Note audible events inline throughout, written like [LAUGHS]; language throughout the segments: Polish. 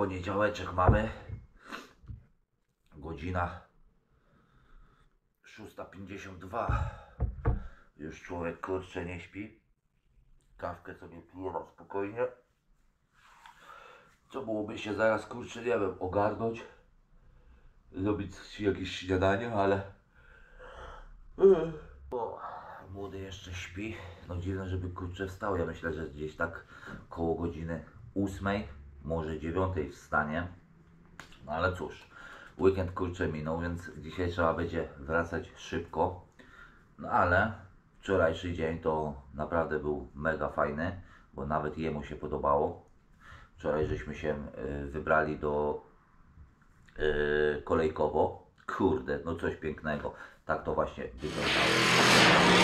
Poniedziałeczek mamy. Godzina 6.52. Już człowiek kurczę nie śpi. Kawkę sobie pije na spokojnie. Co byłoby się zaraz kurczę, nie wiem, ogarnąć. Zrobić jakieś śniadanie, ale... O, młody jeszcze śpi. No dziwne, żeby kurczę wstał. Ja myślę, że gdzieś tak koło godziny ósmej, może dziewiątej wstanie. No ale cóż, weekend kurczę minął, więc dzisiaj trzeba będzie wracać szybko. No ale wczorajszy dzień to naprawdę był mega fajny, bo nawet jemu się podobało. Wczoraj żeśmy się y, wybrali do y, kolejkowo. Kurde, no coś pięknego. Tak to właśnie wyglądało.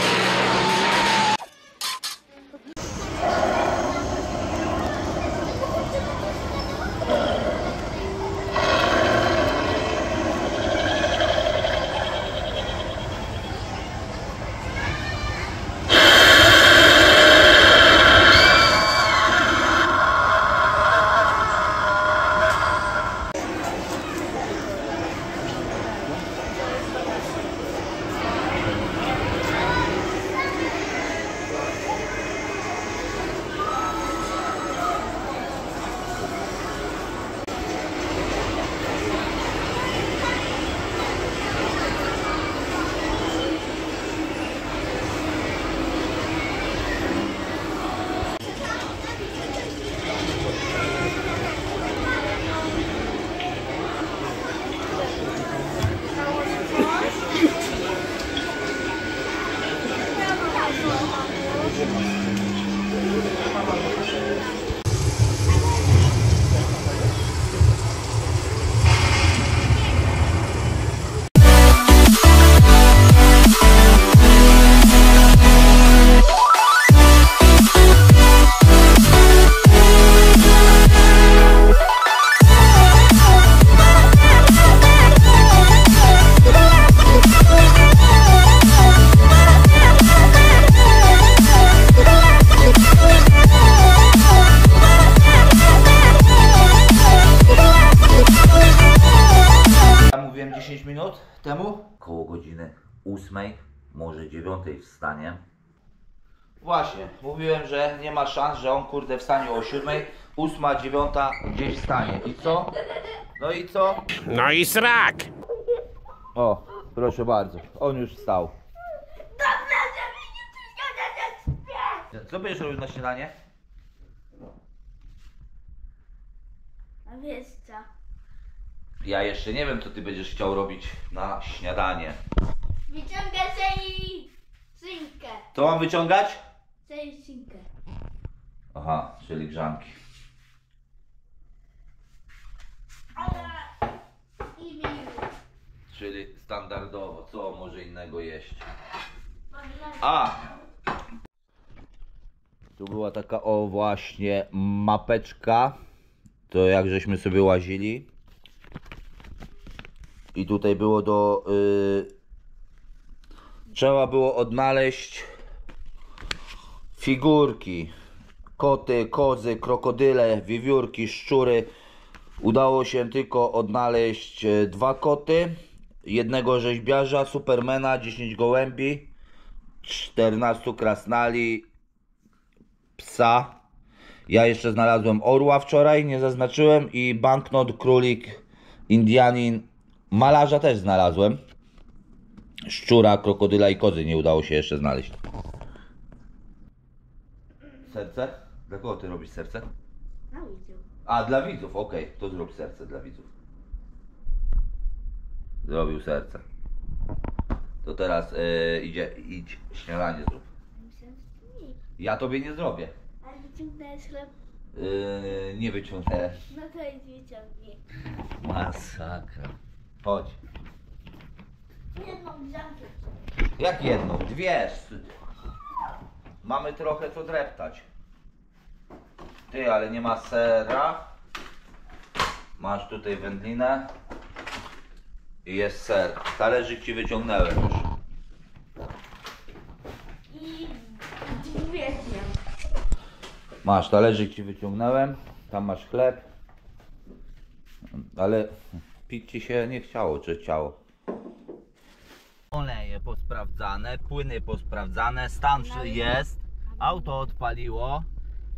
10 minut temu. Koło godziny 8, może 9 wstanie. Właśnie, mówiłem, że nie ma szans, że on kurde wstanie o 7, 8, 9 gdzieś wstanie. I co? No i co? No i srak! O, proszę bardzo, on już wstał. Dobrze, że mi nie przeszkadza, że śpię. Co będziesz robił na śniadanie? A wiesz co? Ja jeszcze nie wiem, co ty będziesz chciał robić na śniadanie. Wyciągę sobie szynkę. Co mam wyciągać? Sobie szynkę. Aha, czyli grzanki. Ale... I miły. Czyli standardowo, co może innego jeść? A! Tu była taka o właśnie mapeczka. To jak żeśmy sobie łazili. I tutaj było do. y, trzeba było odnaleźć figurki. Koty, kozy, krokodyle, wiewiórki, szczury. Udało się tylko odnaleźć e, dwa koty, jednego rzeźbiarza, supermana, 10 gołębi, 14 krasnali, psa. Ja jeszcze znalazłem orła wczoraj, nie zaznaczyłem i banknot, królik, indianin, malarza też znalazłem. Szczura, krokodyla i kozy nie udało się jeszcze znaleźć. Serce? Dla kogo ty robisz serce? Na widzę. A, dla widzów, okej, to zrób serce dla widzów. Zrobił serce. To teraz yy, idzie, idź, śniadanie zrób. Ja tobie nie zrobię. Ale wyciągnąłeś chleb. Yy, nie wyciągnę. No to jest wyciągnij. Masakra. Chodź. Jedną grzankę. Jak jedną? Dwie. Mamy trochę co dreptać. Ty, ale nie ma sera. Masz tutaj wędlinę. I jest ser. Talerzyk ci wyciągnąłem już. I dwie. Masz talerzyk ci wyciągnąłem. Tam masz chleb. Ale pić ci się nie chciało, czy chciało? Oleje posprawdzane, płyny posprawdzane, stan jest, auto odpaliło,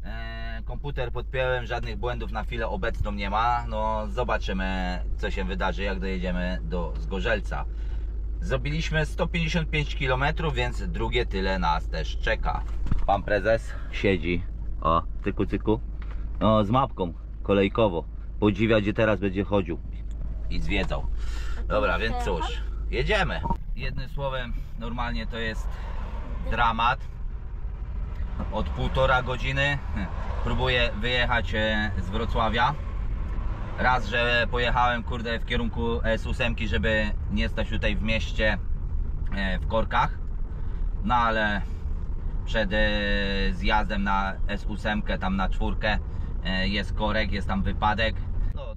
e, komputer podpiąłem, żadnych błędów na chwilę obecną nie ma. No zobaczymy co się wydarzy jak dojedziemy do Zgorzelca. Zrobiliśmy 155 km, więc drugie tyle nas też czeka. Pan prezes siedzi, o cyku cyku, no z mapką kolejkowo. Podziwia gdzie teraz będzie chodził i zwiedzał. Dobra, więc cóż, jedziemy. Jednym słowem, normalnie to jest dramat. Od półtora godziny próbuję wyjechać e, z Wrocławia. Raz, że pojechałem kurde w kierunku S8, żeby nie stać tutaj w mieście e, w korkach. No ale przed e, zjazdem na S8, tam na czwórkę e, jest korek, jest tam wypadek.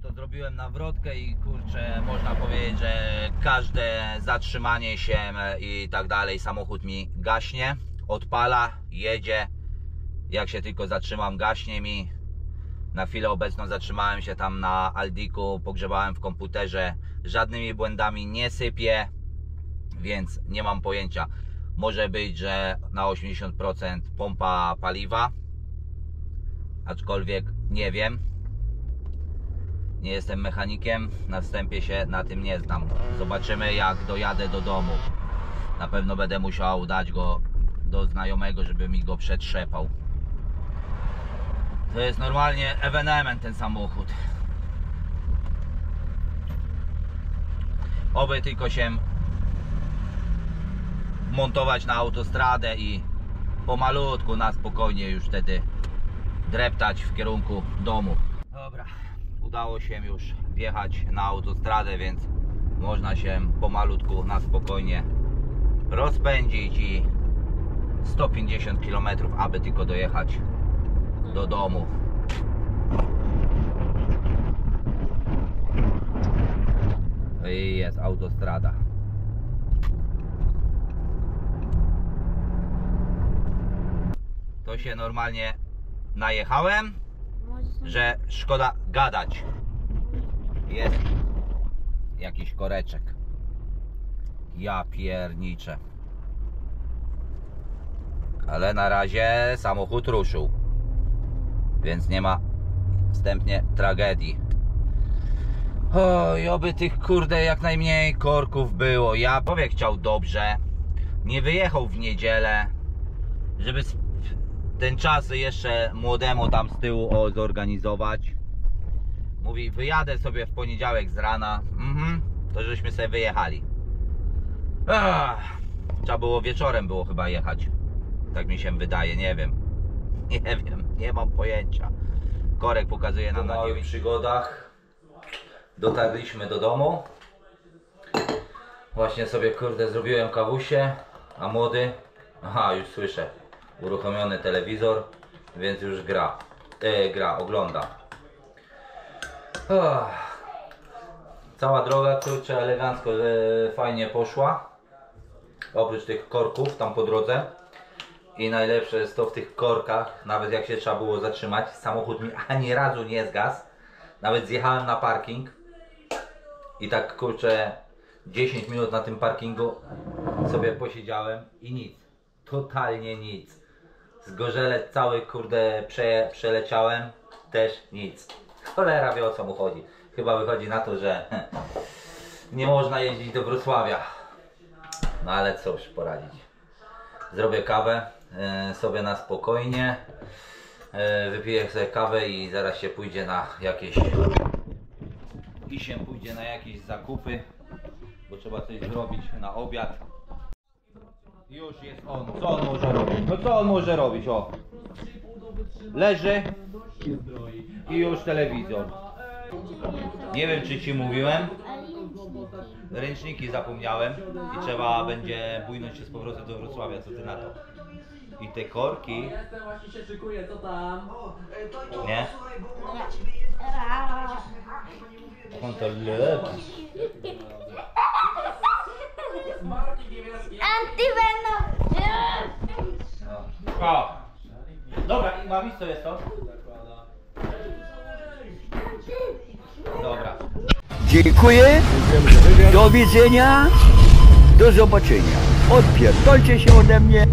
To zrobiłem nawrotkę i kurczę, można powiedzieć, że każde zatrzymanie się i tak dalej, samochód mi gaśnie, odpala, jedzie. Jak się tylko zatrzymam, gaśnie mi. Na chwilę obecną zatrzymałem się tam na Aldiku, pogrzebałem w komputerze, żadnymi błędami nie sypie, więc nie mam pojęcia. Może być, że na 80% pompa paliwa, aczkolwiek nie wiem. Nie jestem mechanikiem, na wstępie się na tym nie znam. Zobaczymy jak dojadę do domu. Na pewno będę musiał dać go do znajomego, żeby mi go przetrzepał. To jest normalnie ewenement ten samochód. Oby tylko się montować na autostradę i pomalutku na spokojnie już wtedy dreptać w kierunku domu. Dobra, udało się już wjechać na autostradę, więc można się pomalutku na spokojnie rozpędzić i 150 km, aby tylko dojechać do domu. I jest autostrada. To się normalnie najechałem, że szkoda gadać. Jest jakiś koreczek. Ja pierniczę. Ale na razie samochód ruszył. Więc nie ma wstępnie tragedii. Oj, oby tych kurde jak najmniej korków było. Ja powie chciał dobrze. Nie wyjechał w niedzielę, żeby ten czas jeszcze młodemu tam z tyłu o, zorganizować. Mówi, wyjadę sobie w poniedziałek z rana. Mhm, to żeśmy sobie wyjechali. Ach, trzeba było wieczorem było chyba jechać. Tak mi się wydaje, nie wiem. [LAUGHS] Nie wiem, nie mam pojęcia. Korek pokazuje nam na małych przygodach. Dotarliśmy do domu. Właśnie sobie kurde zrobiłem kawusie, a młody, aha już słyszę, uruchomiony telewizor, więc już gra, e, gra, ogląda. Cała droga kurczę elegancko, e, fajnie poszła. Oprócz tych korków tam po drodze. I najlepsze jest to w tych korkach, nawet jak się trzeba było zatrzymać, samochód mi ani razu nie zgasł. Nawet zjechałem na parking i tak kurczę 10 minut na tym parkingu sobie posiedziałem i nic. Totalnie nic. Zgorzelec cały kurde prze, przeleciałem, też nic. Cholera wie o co mu chodzi. Chyba wychodzi na to, że [LAUGHS] nie można jeździć do Wrocławia. No ale cóż poradzić. Zrobię kawę e, sobie na spokojnie. E, wypiję sobie kawę i zaraz się pójdzie na jakieś i się pójdzie na jakieś zakupy, bo trzeba coś zrobić na obiad. Już jest on. Co on może robić? No co on może robić? O. Leży i już telewizor. Nie wiem czy ci mówiłem. Ręczniki zapomniałem i trzeba będzie bójnąć się z powrotem do Wrocławia. Co ty na to? I te korki, nie? On to. Smarki niebieski. Antyvenom! No. O! Mami co jest to? Dobra. Dziękuję. Do widzenia. Do zobaczenia. Odpierdolcie się ode mnie.